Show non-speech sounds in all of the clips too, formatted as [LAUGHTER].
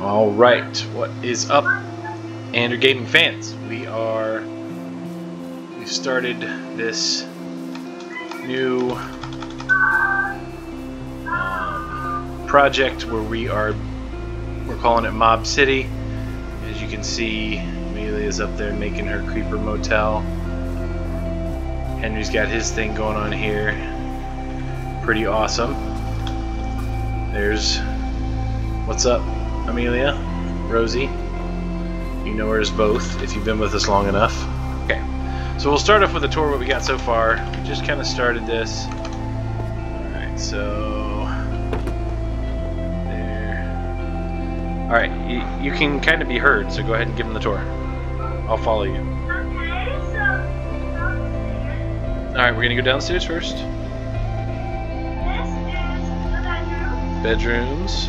All right, what is up, Andrew Gaming fans? We are we've started this new um, project where we are we're calling it Mob City. As you can see, Amelia's up there making her creeper motel. Henry's got his thing going on here. Pretty awesome. There's what's up, Amelia, Rosie. You know her as both if you've been with us long enough. Okay, so we'll start off with a tour of what we got so far. We just kind of started this. Alright, so. There. Alright, you, you can kind of be heard, so go ahead and give them the tour. I'll follow you. Okay. Alright, we're gonna go downstairs first. This is the bedroom. Bedrooms.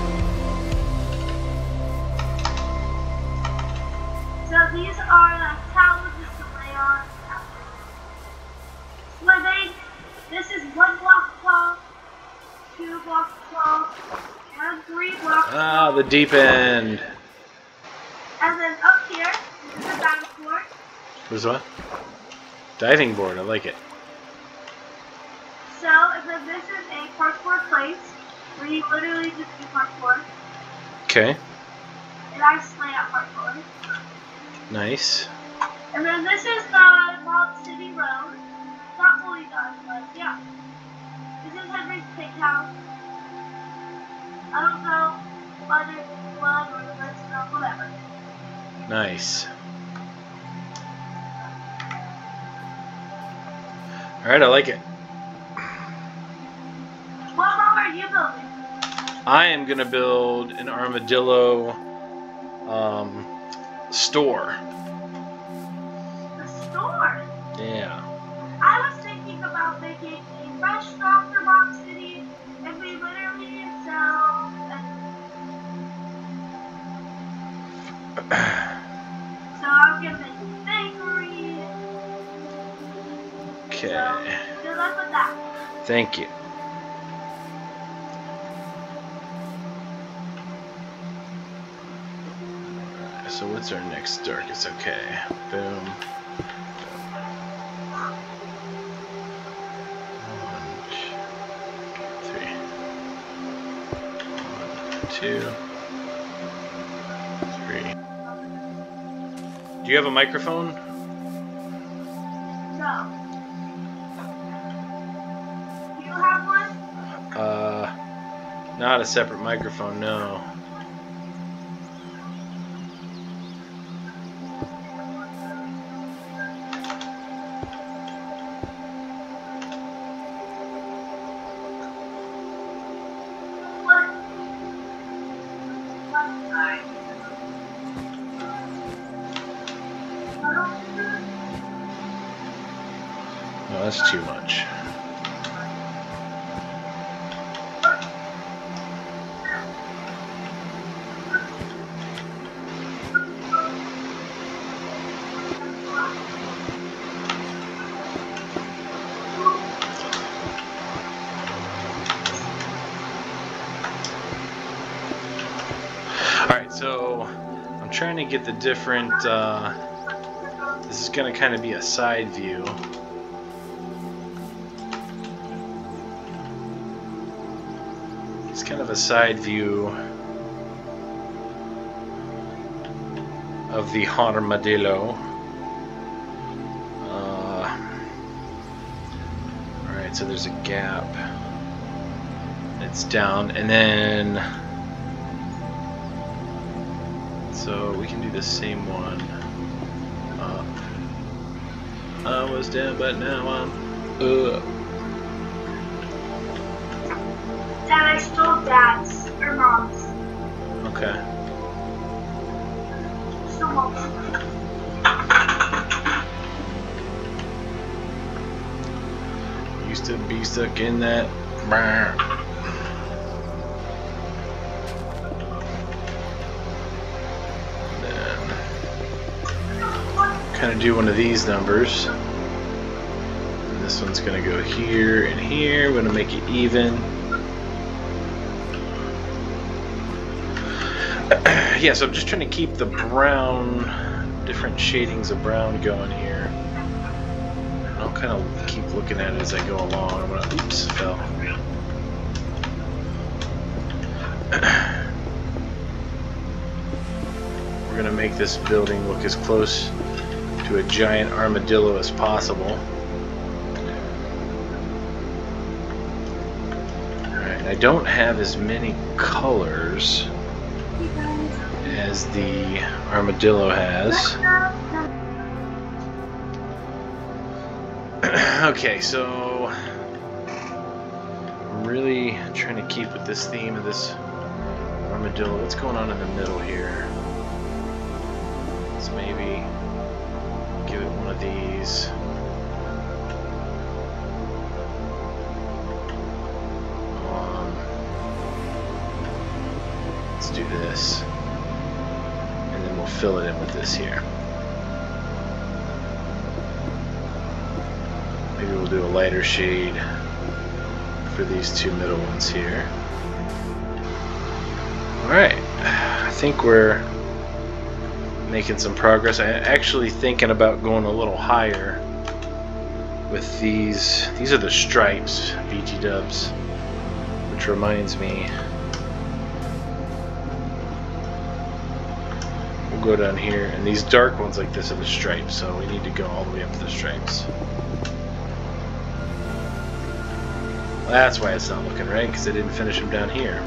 these are the towels just to lay on. Well, they, this is one block tall, two blocks tall, and three blocks Ah, tall. the deep end. And then up here, this is a diving board. What's what? Diving board, I like it. So, and then this is a parkour place where you literally just do parkour. Okay, And I slay at parkour. Nice. And then this is the Mob City Road. Not fully done, but yeah. This is Henry's pig house. I don't know whether it's blood or the red stuff, whatever. Nice. Alright, I like it. What mob are you building? I am gonna build an armadillo um, store. The store. Yeah. I was thinking about making a fresh shop for Mob City, and we literally sell. So I'm gonna make a bakery. Okay. So good luck with that. Thank you. So what's our next darkest? Okay. Boom. One, three. One, two, three. Do you have a microphone? So. You have one? Uh, not a separate microphone, no. The different. Uh, this is going to kind of be a side view. It's kind of a side view of the armadillo. Uh, Alright, so there's a gap. It's down, and then. So we can do the same one up. I was down, but now I'm up. Dad, I stole dad's or mom's. Okay. So mom's. Used to be stuck in that. Kind of do one of these numbers. And this one's going to go here and here. We're going to make it even. [CLEARS THROAT] yeah, so I'm just trying to keep the brown, different shadings of brown going here. And I'll kind of keep looking at it as I go along. I'm gonna, oops, fell. [CLEARS THROAT] We're gonna make this building look as close to a giant armadillo as possible. Alright, I don't have as many colors as the armadillo has. [CLEARS THROAT] okay, so I'm really trying to keep with this theme of this armadillo. What's going on in the middle here? Let's maybe of these. Um, let's do this. And then we'll fill it in with this here. Maybe we'll do a lighter shade for these two middle ones here. Alright, I think we're making some progress. I'm actually thinking about going a little higher with these. These are the stripes, BT dubs, which reminds me. We'll go down here, and these dark ones like this are the stripes, so we need to go all the way up to the stripes. That's why it's not looking right, because I didn't finish them down here.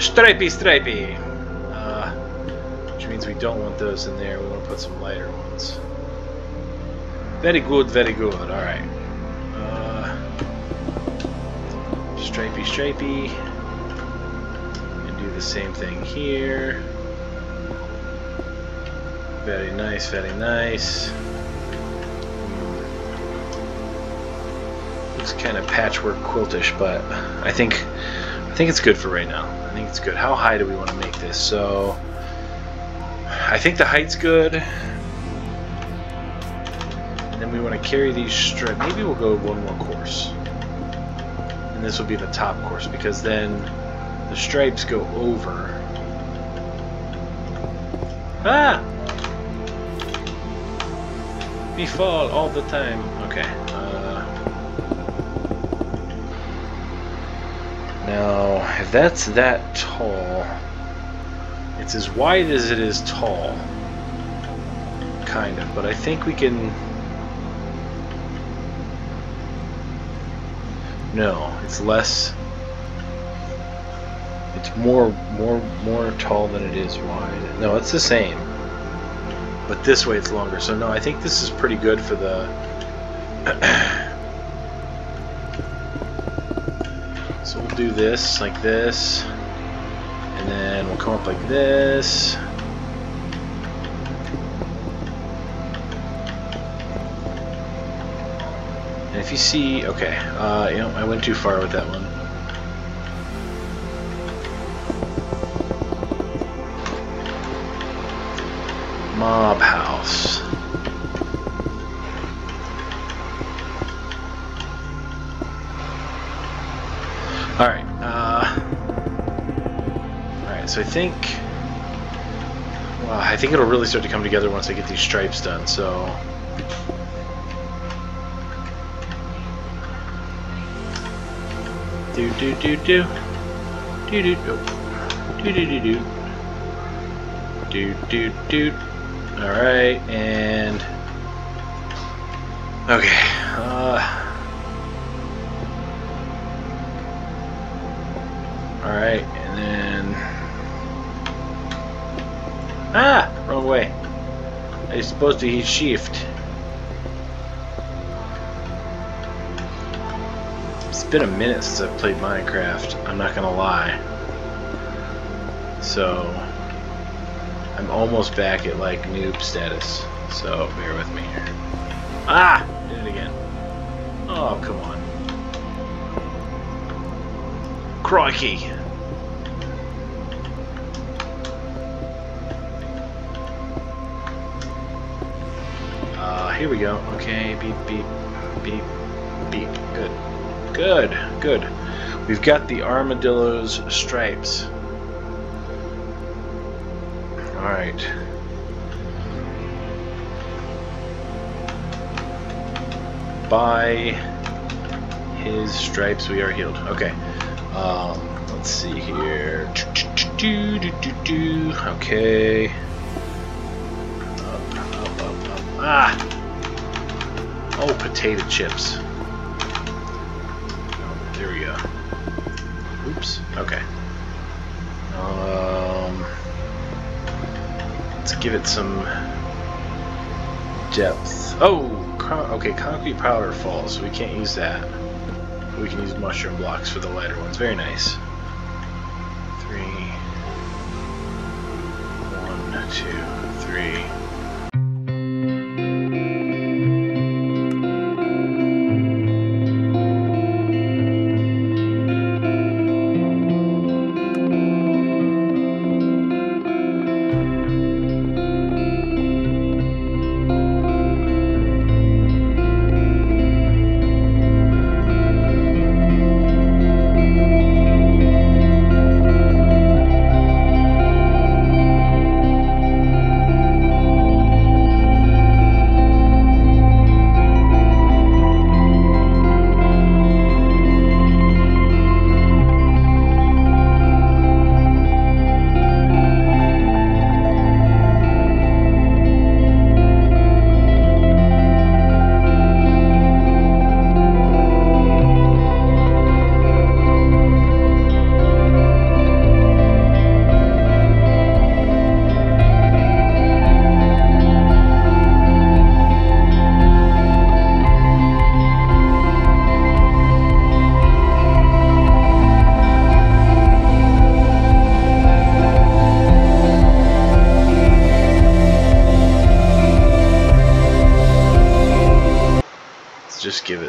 Stripey, stripey! Means we don't want those in there, we want to put some lighter ones. Very good, very good, alright. Uh, stripey, stripey. And do the same thing here. Very nice, very nice. Looks kind of patchwork quiltish, but I think I think it's good for right now. I think it's good. How high do we want to make this? So I think the height's good. And then we want to carry these straight. Maybe we'll go one more course. And this will be the top course because then the stripes go over. Ah! We fall all the time. Okay. Uh, now, if that's that tall, it's as wide as it is tall. Kind of, but I think we can... No, it's less... It's more, more, more tall than it is wide. No, it's the same. But this way it's longer. So no, I think this is pretty good for the... [CLEARS THROAT] so we'll do this, like this. And then we'll come up like this. And if you see, okay, uh, you know, I went too far with that one. Mob I think it'll really start to come together once I get these stripes done, so... Do do do do. Do do do. Do do do do. Do do do. Alright, and... Okay, uh... It's supposed to heat shift. It's been a minute since I've played Minecraft, I'm not gonna lie. So, I'm almost back at like noob status, so bear with me here. Ah! Did it again. Oh, come on. Crikey! Here we go. Okay, beep, beep, beep, beep. Good. Good, good. We've got the armadillo's stripes. Alright. By his stripes we are healed. Okay. Um, let's see here. Okay. Up, up, up. Ah! Oh, potato chips. Oh, there we go. Oops. Okay. Um, let's give it some depth. Oh, okay. Concrete powder falls. We can't use that. We can use mushroom blocks for the lighter ones. Very nice. Three. One, two,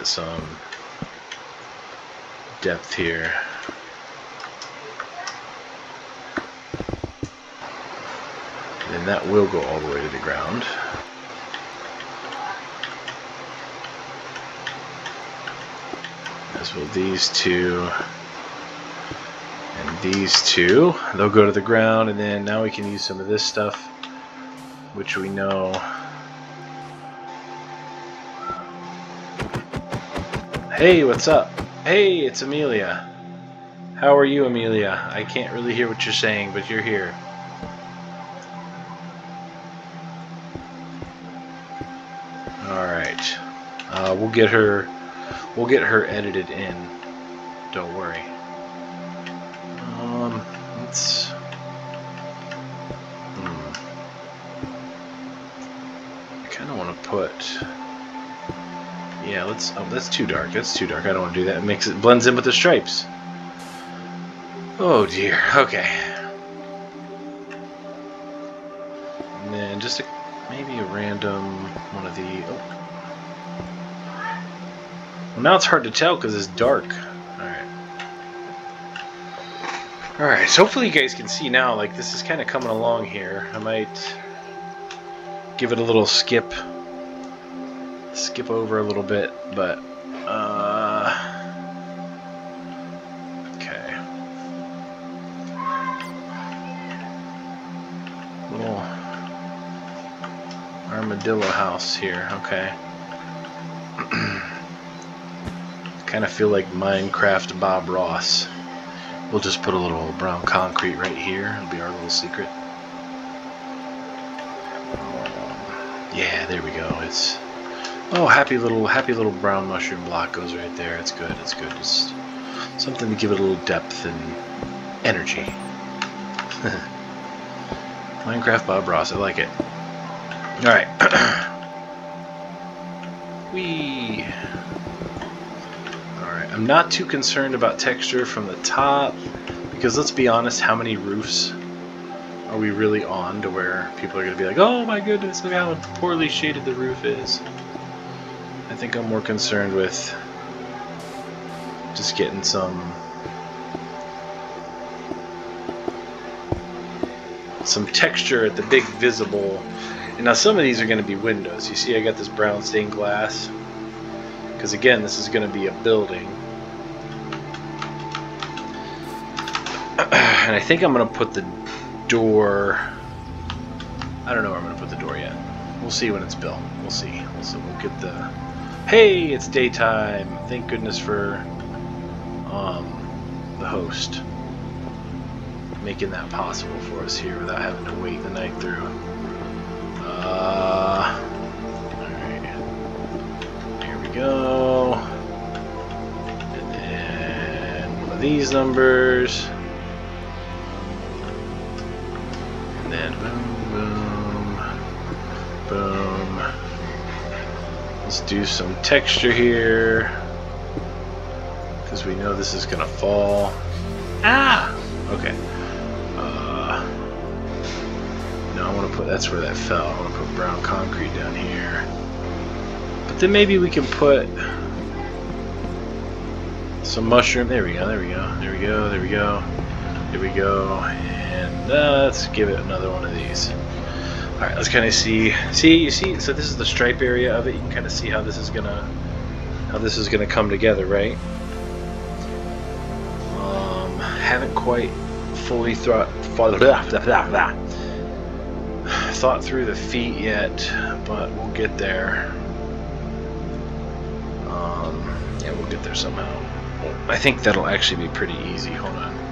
some depth here. And that will go all the way to the ground. As will these two. And these two. They'll go to the ground and then now we can use some of this stuff which we know Hey, what's up? Hey, it's Amelia. How are you, Amelia? I can't really hear what you're saying, but you're here. Alright. Uh, we'll get her we'll get her edited in. Don't worry. Um let's let's. Oh, that's too dark. That's too dark. I don't want to do that. It makes it blends in with the stripes. Oh dear. Okay. And then just a, maybe a random one of the. Oh. Well, now it's hard to tell because it's dark. All right. All right. So hopefully you guys can see now. Like this is kind of coming along here. I might give it a little skip skip over a little bit, but uh, okay. Little armadillo house here. Okay. [CLEARS THROAT] kind of feel like Minecraft Bob Ross. We'll just put a little brown concrete right here. It'll be our little secret. Yeah, there we go. It's Oh, happy little, happy little brown mushroom block goes right there. It's good. It's good. Just something to give it a little depth and energy. [LAUGHS] Minecraft Bob Ross. I like it. Alright. [CLEARS THROAT] we. Alright, I'm not too concerned about texture from the top because let's be honest, how many roofs are we really on to where people are going to be like, oh my goodness, look how poorly shaded the roof is. I think I'm more concerned with just getting some some texture at the big visible. And now some of these are going to be windows. You see I got this brown stained glass? Because again this is going to be a building. [CLEARS THROAT] And I think I'm going to put the door I don't know where I'm going to put the door yet. We'll see when it's built. We'll see. We'll, see. we'll get the hey it's daytime thank goodness for um, the host making that possible for us here without having to wait the night through. Uh, Alright. Here we go. And then one of these numbers. Do some texture here. Because we know this is to fall. Ah! Okay. No, I want to put, that's where that fell. I want to put brown concrete down here. But then maybe we can put some mushroom. There we go, there we go, there we go, there we go. There we go. And uh, let's give it another one of these. Alright, let's kind of see. See, you see, so this is the stripe area of it. You can kind of see how this is gonna, how this is gonna come together, right? Um, haven't quite fully thought, thought through the feet yet, but we'll get there. Um, yeah, we'll get there somehow. I think that'll actually be pretty easy. Hold on.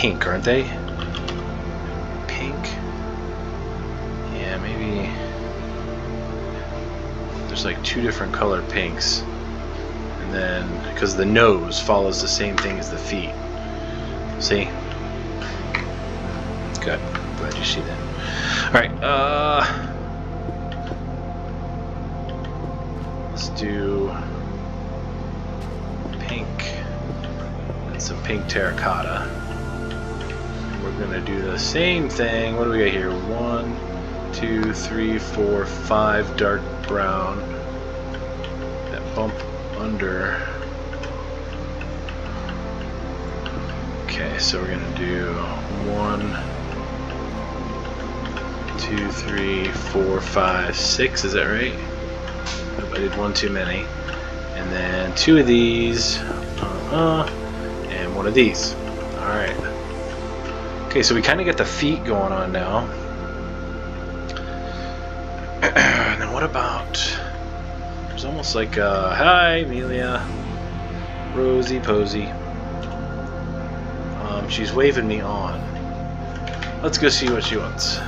Pink, aren't they? Pink? Yeah, maybe... There's like two different color pinks. And then, because the nose follows the same thing as the feet. See? Good. Glad you see that. Alright, uh... Let's do... Pink. And some pink terracotta. We're gonna do the same thing. What do we got here? One, two, three, four, five dark brown. That bump under. Okay, so we're gonna do one, two, three, four, five, six. Is that right? Nope, I did one too many. And then two of these. Uh, -uh and one of these. Alright. Okay, so we kind of get the feet going on now. [CLEARS THROAT] and then what about... There's almost like a... Hi, Amelia. Rosie Posy. Um, she's waving me on. Let's go see what she wants.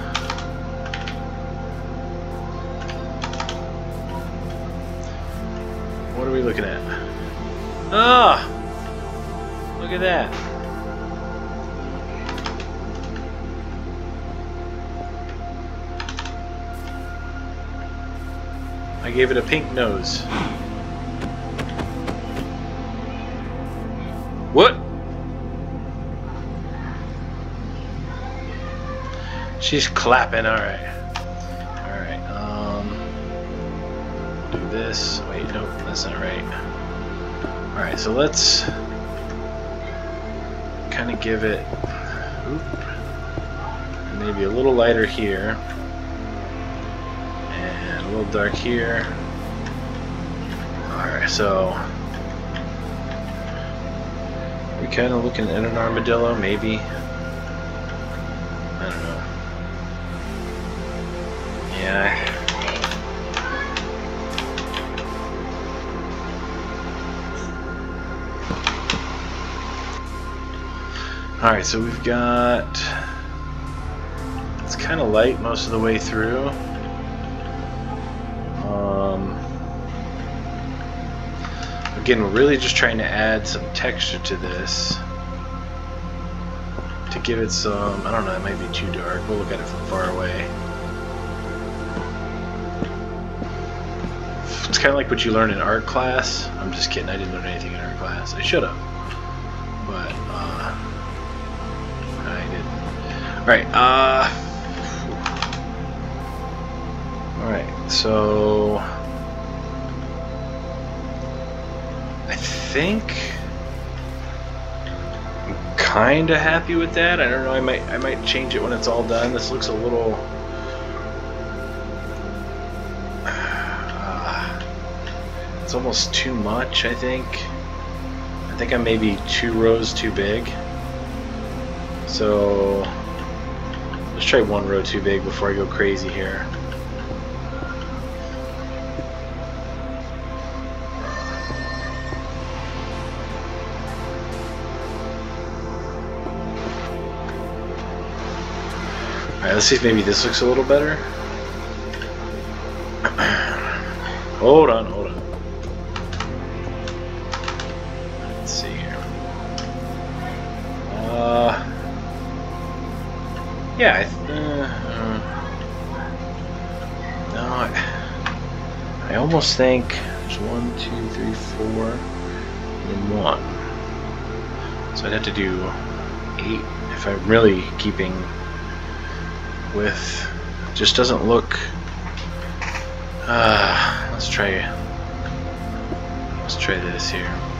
What are we looking at? Ah! Look at that. I gave it a pink nose. What? She's clapping, alright. Alright, um... Do this. Wait, nope, that's not right. Alright, so let's kind of give it oop, maybe a little lighter here and a little dark here alright so we kind of looking at an armadillo maybe I don't know. Yeah. Alright, so we've got... It's kind of light most of the way through. Again, we're really just trying to add some texture to this. To give it some... I don't know, it might be too dark. We'll look at it from far away. It's kind of like what you learn in art class. I'm just kidding, I didn't learn anything in art class. I should have. But, uh... I didn't. Alright, uh... Alright, so... think... I'm kinda happy with that. I don't know, I might I might change it when it's all done. This looks a little... Uh, [SIGHS] it's almost too much, I think. I think I'm maybe two rows too big. So let's try one row too big before I go crazy here. Alright, let's see if maybe this looks a little better. [CLEARS THROAT] hold on, hold on. Let's see here. Uh, yeah, I th uh, uh, no, I, I almost think there's one, two, three, four, and one. So I'd have to do eight if I'm really keeping with. Just doesn't look. Uh, let's try. Let's try this here.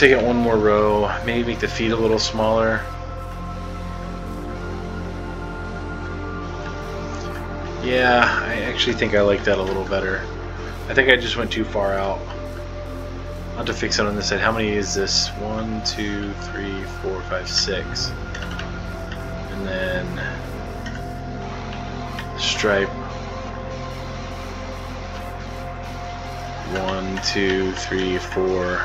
Take it one more row. Maybe make the feet a little smaller. Yeah, I actually think I like that a little better. I think I just went too far out. I'll have to fix it on this side. How many is this? One, two, three, four, five, six. And then stripe. One, two, three, four.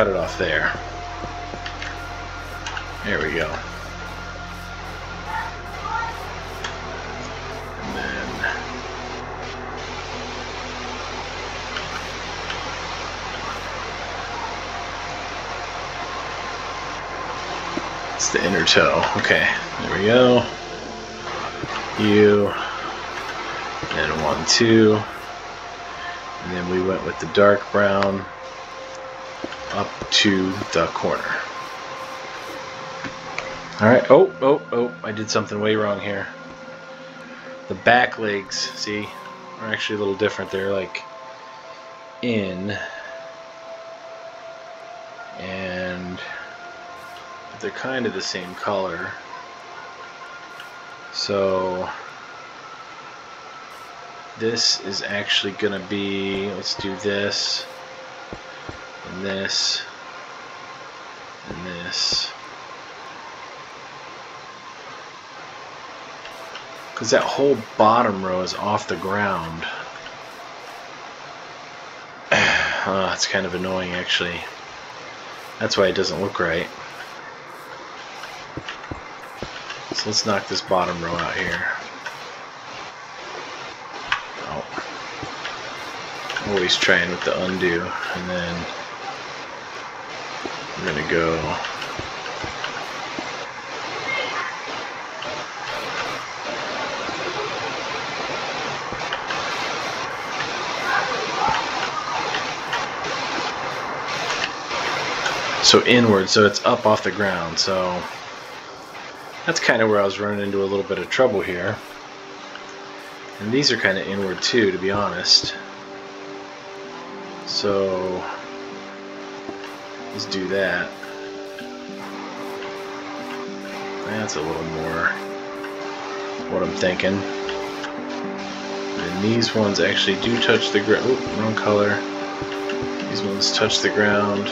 Cut it off there. There we go. Then it's the inner toe. Okay, there we go you, and one, two, and then we went with the dark brown up to the corner. Alright, oh, oh, oh, I did something way wrong here. The back legs, see, are actually a little different. They're like in and they're kind of the same color so this is actually gonna be let's do this and this and this because that whole bottom row is off the ground Oh, [SIGHS] it's kind of annoying actually. That's why it doesn't look right. So let's knock this bottom row out here. Oh. Always trying with the undo and then we're gonna go so inward, so it's up off the ground. So that's kind of where I was running into a little bit of trouble here. And these are kind of inward too, to be honest. So do that. That's a little more what I'm thinking. And these ones actually do touch the ground. wrong color. These ones touch the ground.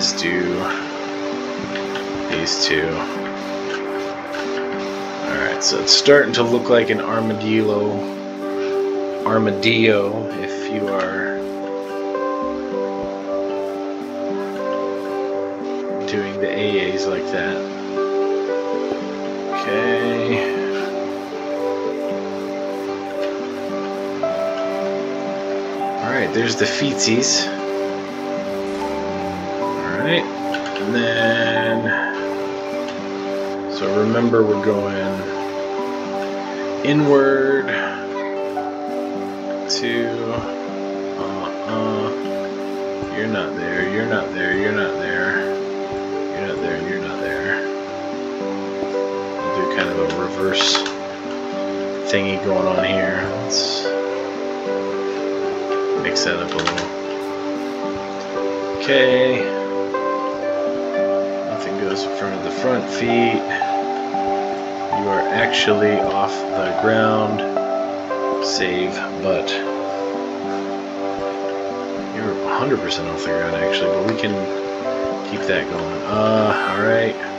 as do these two. Alright, so it's starting to look like an armadillo. Armadillo, if you are doing the AAs like that. Okay. Alright, there's the feetsies. Alright, and then, so remember we're going inward uh, uh, you're not there, you're not there, you're not there, you're not there, you're not there. We'll do kind of a reverse thingy going on here. Let's mix that up a little. Okay Nothing goes in front of the front feet. You are actually off the ground. Save, but 100% off the ground actually, but we can keep that going. Uh, alright.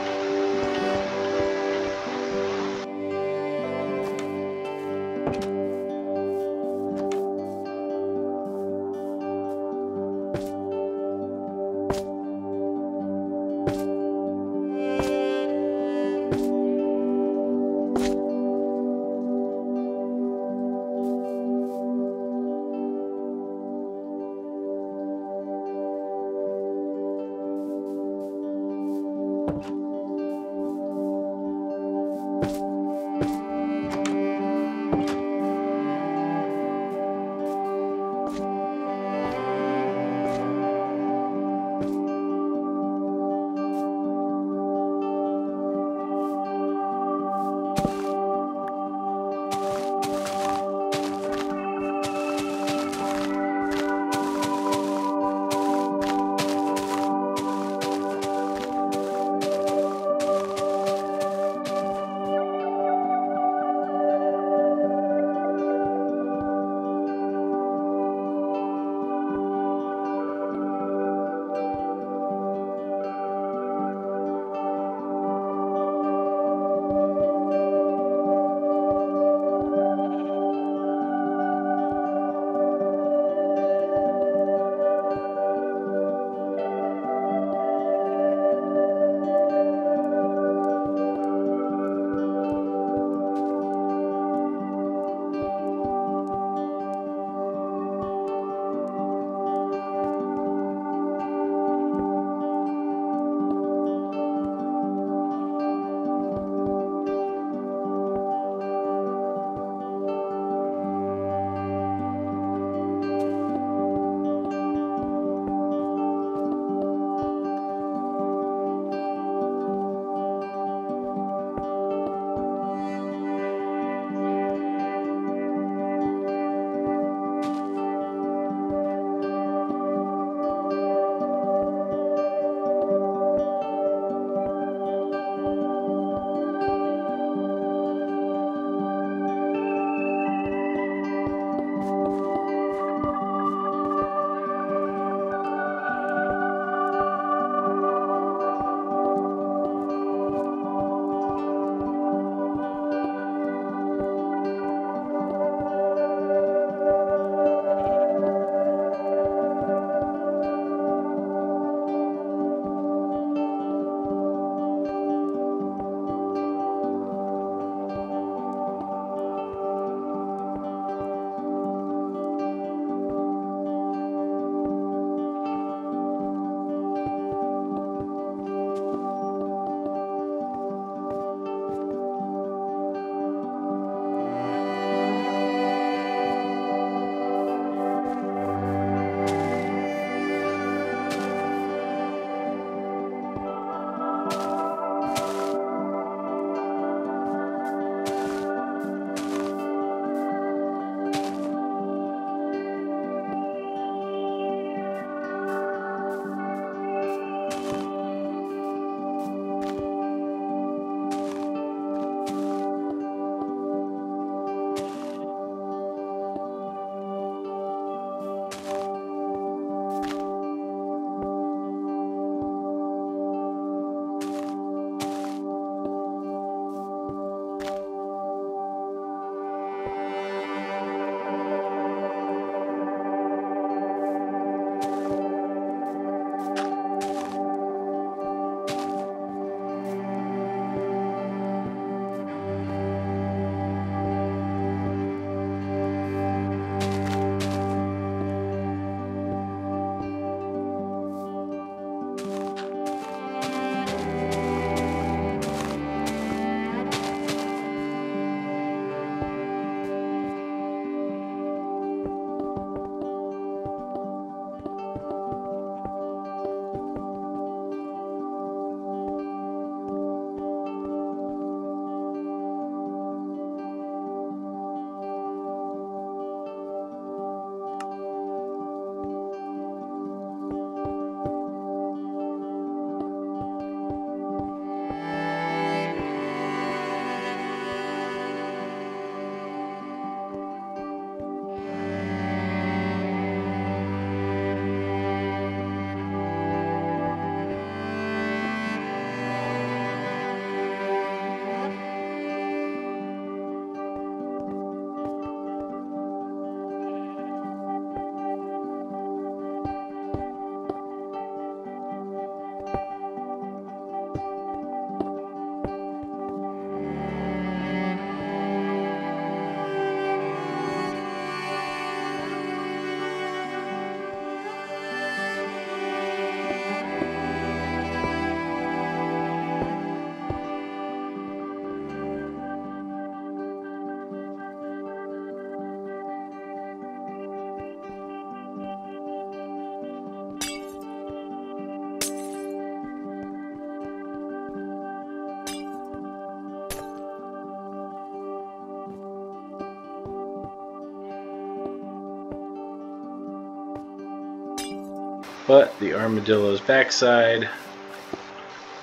But the armadillo's backside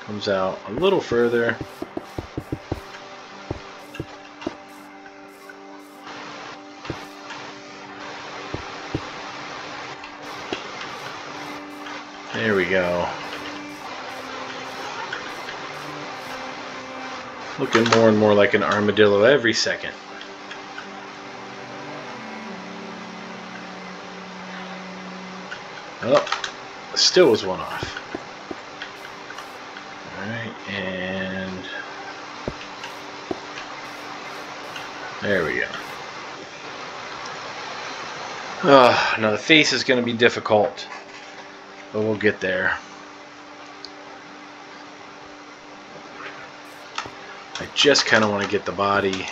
comes out a little further. There we go. Looking more and more like an armadillo every second. Oh, still was one off. Alright, and there we go. Oh, now the face is going to be difficult, but we'll get there. I just kind of want to get the body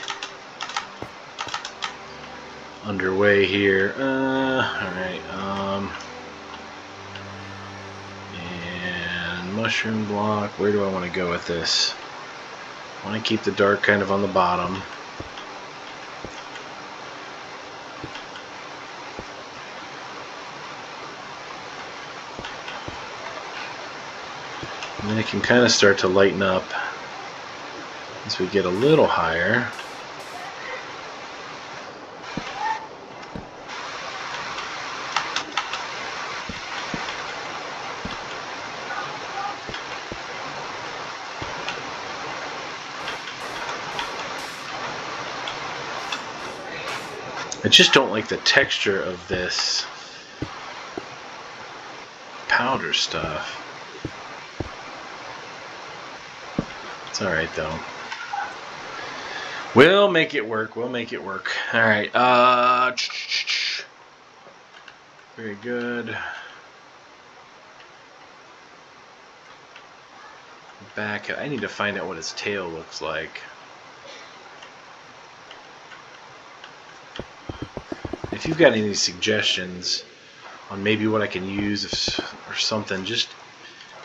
underway here. Uh, Alright, um, and mushroom block. Where do I want to go with this? I want to keep the dark kind of on the bottom. And then it can kind of start to lighten up as we get a little higher. I just don't like the texture of this powder stuff. It's alright though. We'll make it work. We'll make it work. Alright. Uh, very good. Back. I need to find out what his tail looks like. If you've got any suggestions on maybe what I can use or something, just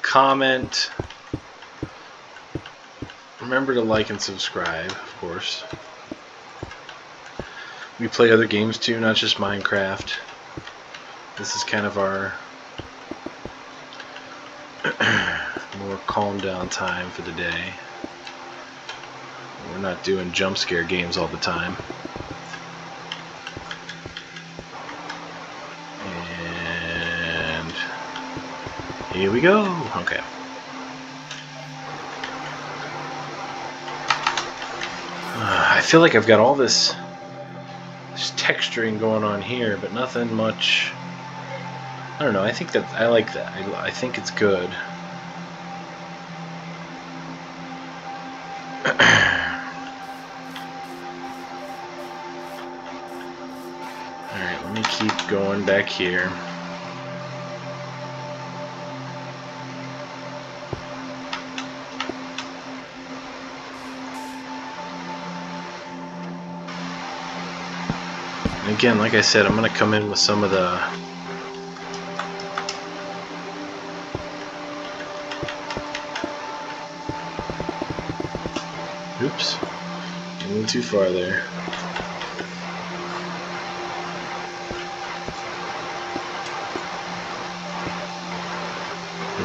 comment. Remember to like and subscribe, of course. We play other games too, not just Minecraft. This is kind of our [CLEARS THROAT] more calm down time for the day. We're not doing jump scare games all the time. Here we go. Okay. Uh, I feel like I've got all this, this texturing going on here, but nothing much. I don't know. I think that I like that. I, I think it's good. [CLEARS THROAT] Alright, let me keep going back here. Again, like I said, I'm going to come in with some of the Oops. A little too far there.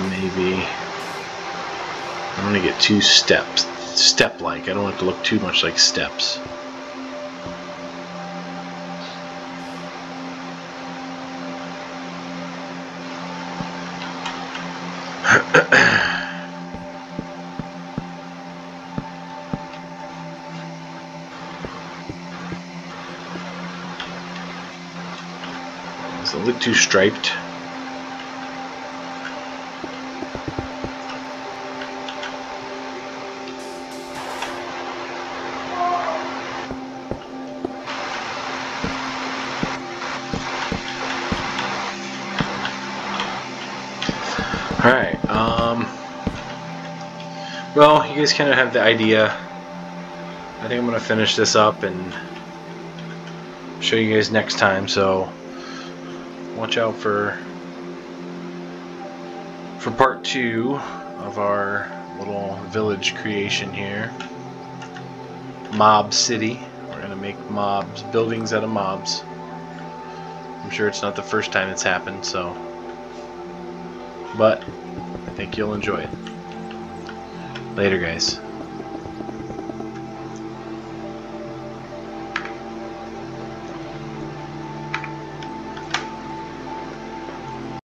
maybe I want to get too steps step-like. I don't want to look too much like steps. Does it look too striped? You guys kind of have the idea. I think I'm going to finish this up and show you guys next time, so watch out for for part two of our little village creation here. Mob City. We're going to make mobs, buildings out of mobs. I'm sure it's not the first time it's happened, so but I think you'll enjoy it. Later, guys.